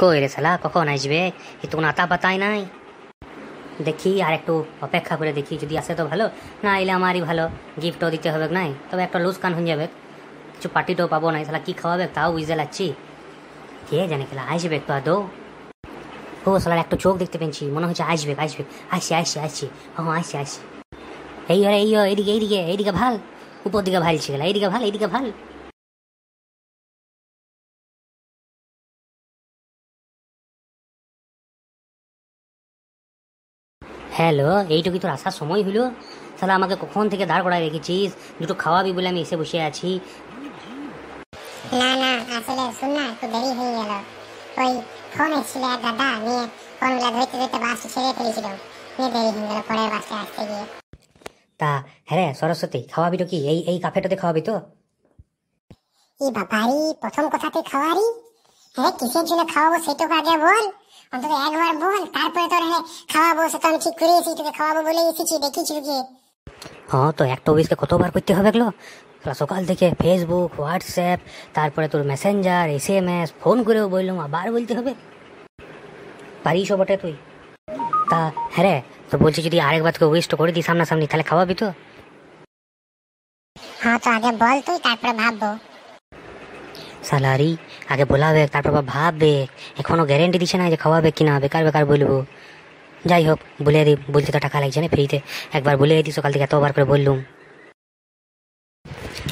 কই রে শালা কখন আসবে তো কোনো আতা পাতাই নাই দেখি আর একটু অপেক্ষা করে দেখি যদি আসে তো ভালো না এলে আমারই ভালো গিফটও দিতে হবে নাই তবে একটা লুজ কান হয়ে যাবে কিছু পার্টিটাও পাবো না শালা কি খাওয়াবে তাও বুঝতে লাগছি কে জানে খেলা আসবে তো আদৌ ও শালার একটু চোখ দেখতে পেয়েছি মনে হচ্ছে আসবে আসবে আসছে আসছে আসছে ও আসছে আসছে এই আরে এই এইদিকে এইদিকে এইদিকে ভালো উপর দিকে ভালছে গেলা এইদিকে ভালো এইদিকে ভালো হ্যালো এইটুকু তোর আসার সময় হলো? তাহলে আমাকে কখন থেকে দাঁড় করায় রেখেছিস? দুটো খাওয়াবি বলে আমি এসে বসে আছি। না না আসলে শুন না একটু দেরি হয়ে গেল। ওই ফোন এসেছিল এক দাদা নিয়ে ফোনগুলো ধরতে ধরতে বাস ছেড়ে ফেলেছিল। নিয়ে দেরি হয়ে গেল পরের বাসে আসতে গিয়ে। তা হ্যাঁ সরস্বতী খাওয়াবি তো কি? এই এই কাফেটাতে খাওয়াবি তো? ই বাবারি প্রথম কথা তুই খাওয়ারি? হ্যাঁ কিসের জন্য খাওয়াবো সেটুকু আগে বল। অন্তত একবার বল তারপরে তোর হ্যাঁ খাওয়াবো সেটা আমি ঠিক করে এসেছি তোকে খাওয়াবো বলে এসেছি দেখিছি তোকে। হ্যাঁ তো একটা অফিসকে কতবার করতে হবে এগুলো? সকাল থেকে ফেসবুক হোয়াটসঅ্যাপ তারপরে তোর messenger S M S phone করেও বললাম আবার বলতে হবে। পারিস বটে তুই। তা হ্যাঁ রে তো বলছি যদি আরেকবার তোকে উইস্ট করে দিই সামনাসামনি তাহলে খাওয়াবি তো? হ্যাঁ তো আগে বল তুই তারপরে ভাববো। স্যালারি আগে বলাবে, তারপর আবার ভাববে, এখনও গ্যারেন্টি দিচ্ছে না যে খাওয়াবে কিনা বেকার বেকার বলব? যাই হোক, বলে দিই বলতে তো টাকা লাগছে না ফ্রিতে একবার বলে দিই, সকাল থেকে এতবার করে বললুম।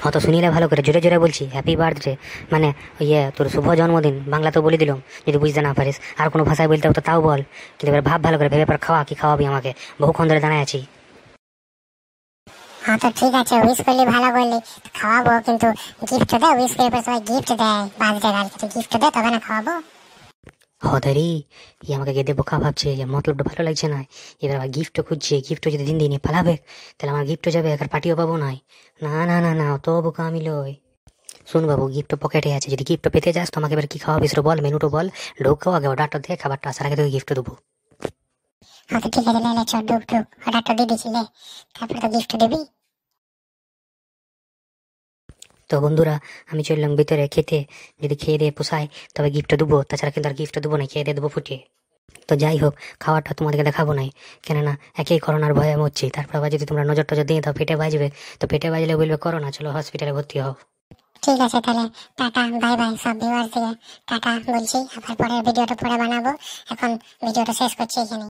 হ্যাঁ তো শুনিলে ভালো করে, জোরে জোরে বলছি হ্যাপি বার্থডে মানে ইয়ে তোর শুভ জন্মদিন বাংলাতেও বলে দিলাম, যদি বুঝতে না পারিস। আর কোনো ভাষায় বলতে হতো তাও বল। কিন্তু এবার ভাব ভালো করে, ভেবে পর খাওয়া, কি খাওয়াবি আমাকে? বহুক্ষণ ধরে দাঁড়ায় আছি। হ্যাঁ তো ঠিক আছে উইশ করলি ভালো করলি। খাওয়াবো কিন্তু গিফট দে উইশ করে পর সবাই গিফট দেয়। বার্থডে গার্লকে গিফট দে তবে না খাওয়াবো। হদারি ই আমাকে গেদে বোকা ভাবছে যে মতলবটা ভালো লাগছে না। এবার আবার গিফটও খুঁজছে গিফটও যদি দিন দিনে পালাবে তাহলে আমার গিফটও যাবে আর পার্টিও পাবো নাই না না না না অত বোকা আমি লই শুন বাবু গিফট পকেটে আছে যদি গিফট পেতে যাস তোমাকে এবার কি খাওয়াবি সেটা বল মেনুটা বল। ঢোকাও আগে অর্ডারটা দিয়ে খাবারটা আসার আগে তোকে গিফট দেবো। হ্যাঁ তো ঠিক আছে লে লে চল ঢুক ঢুক। অর্ডারটা দিয়ে দিছিলে তারপরে তো গিফট দিবি। তো বন্ধুরা, আমি চললাম ভিতরে খেতে। যদি খেয়ে দিয়ে পোষায়, তবে গিফট দেবো। তাছাড়া কিন্তু আর গিফট দেবো না, খেয়ে দিয়ে দেবো ফুটিয়ে তো যাই হোক, খাওয়াটা তোমাদেরকে দেখাবো নাই। কেননা একই করোনার ভয়ে মরছি তারপর আবার যদি তোমরা নজর টজর দিয়ে দাও, পেটে বাজবে। তো পেটে বাজলে বলবে করোনা চলো হসপিটালে ভর্তি হও। ঠিক আছে তাহলে, টাটা বাই বাই সব ভিউয়ার্স থেকে টাটা, বলছি, আবার পরের ভিডিওটা পরে বানাবো। এখন ভিডিওটা শেষ করছি এখানে